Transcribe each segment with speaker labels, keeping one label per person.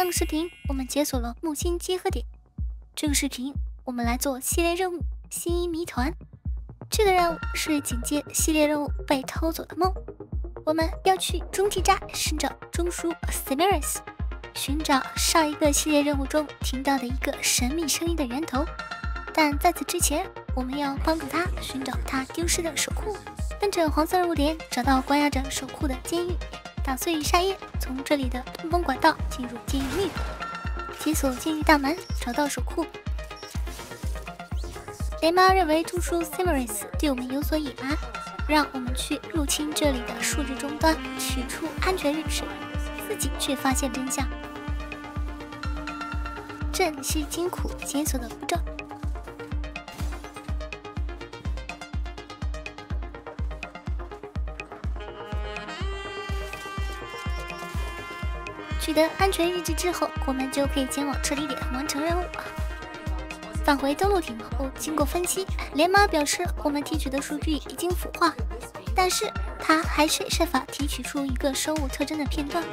Speaker 1: 上个视频我们解锁了木星结合点，这个视频我们来做系列任务“星谜团”。这个任务是紧接系列任务“被偷走的梦”，我们要去中继站寻找中枢 Semiris，寻找上一个系列任务中听到的一个神秘声音的源头。但在此之前，我们要帮助他寻找他丢失的守库，跟着黄色任务点找到关押着守库的监狱。打碎沙叶，从这里的通风管道进入监狱内部，解锁监狱大门，找到守库。雷妈认为中枢 Simiris 对我们有所隐瞒，让我们去入侵这里的数据终端，取出安全日志，自己去发现真相。这是金库解锁的步骤。取得安全日志之后，我们就可以前往撤离点完成任务。返回登陆艇后，经过分析，连马表示我们提取的数据已经腐化，但是他还是设法提取出一个生物特征的片段。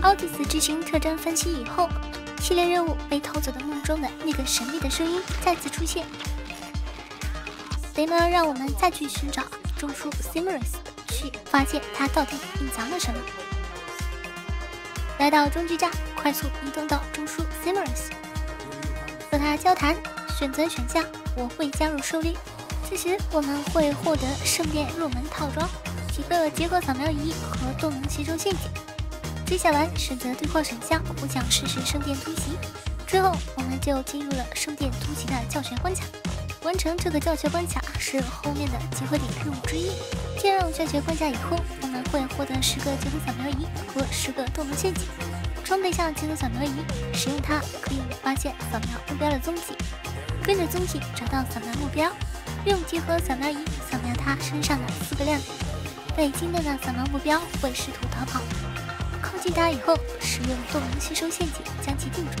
Speaker 1: 奥蒂斯执行特征分析以后，系列任务被偷走的梦中的那个神秘的声音再次出现。雷蒙让我们再去寻找中枢 Simris。发现它到底隐藏了什么？来到中继站，快速移动到中枢 Simmers，和他交谈，选择选项我会加入狩猎。此时我们会获得圣殿入门套装、几个结合扫描仪和动能吸收陷阱。接下来选择对话选项，我想试试圣殿突袭。之后我们就进入了圣殿突袭的教学关卡。完成这个教学关卡是后面的集合点任务之一。进入教学关卡以后，我们会获得十个集合扫描仪和十个动能陷阱。装备上集合扫描仪，使用它可以发现扫描目标的踪迹，跟着踪迹找到扫描目标。用集合扫描仪扫描它身上的四个亮点，被惊动的扫描目标会试图逃跑。靠近它以后，使用动能吸收陷阱将其定住，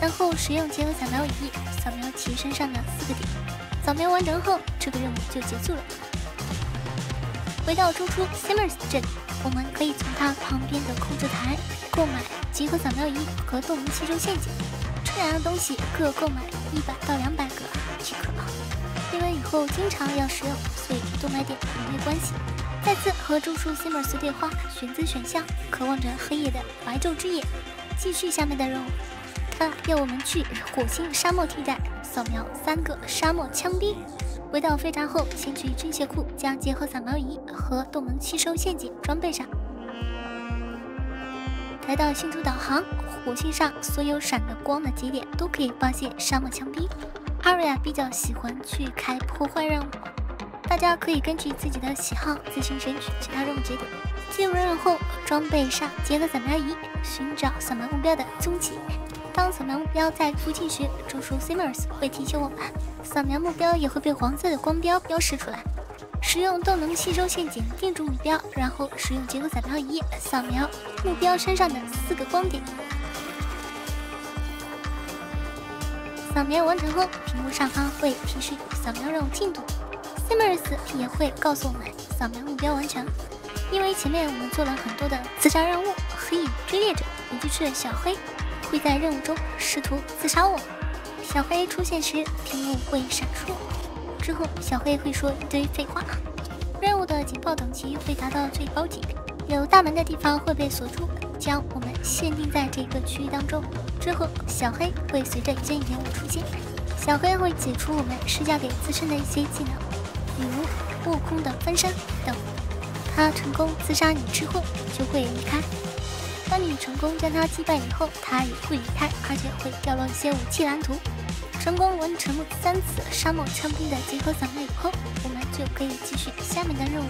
Speaker 1: 然后使用集合扫描仪扫描其身上的四个点。扫描完成后，这个任务就结束了。回到中枢 Simmers 这里，我们可以从它旁边的控制台购买集合扫描仪和动能吸收陷阱，这两样东西各购买一百到两百个即可。因为以后经常要使用，所以多买点也没关系。再次和中枢 Simmers 对话，选择选项，渴望着黑夜的白昼之夜。继续下面的任务，要我们去火星沙漠地带。扫描三个沙漠枪兵，回到飞船后，先去军械库将结合扫描仪和动能吸收陷阱装备上。来到星图导航，火星上所有闪着光的节点都可以发现沙漠枪兵。阿瑞亚比较喜欢去开破坏任务，大家可以根据自己的喜好自行选取其他任务节点。进入任务后，装备上结合扫描仪，寻找扫描目标的踪迹。当扫描目标在附近时，中枢 Simmers 会提醒我们，扫描目标也会被黄色的光标标示出来。使用动能吸收陷阱定住目标，然后使用结构扫描仪扫描目标身上的四个光点。扫描完成后，屏幕上方会提示扫描任务进度，Simmers 也会告诉我们扫描目标完成。因为前面我们做了很多的自杀任务，黑影追猎者，也就是小黑。会在任务中试图刺杀我。小黑出现时，屏幕会闪烁，之后小黑会说一堆废话。任务的警报等级会达到最高级，有大门的地方会被锁住，将我们限定在这个区域当中。之后，小黑会随着一件任务出现，小黑会解除我们施加给自身的一些技能，比如悟空的分身等。他成功刺杀你之后，就会离开。当你成功将他击败以后，他也会离开，而且会掉落一些武器蓝图。成功完成三次沙漠枪兵的集合扫描以后，我们就可以继续下面的任务。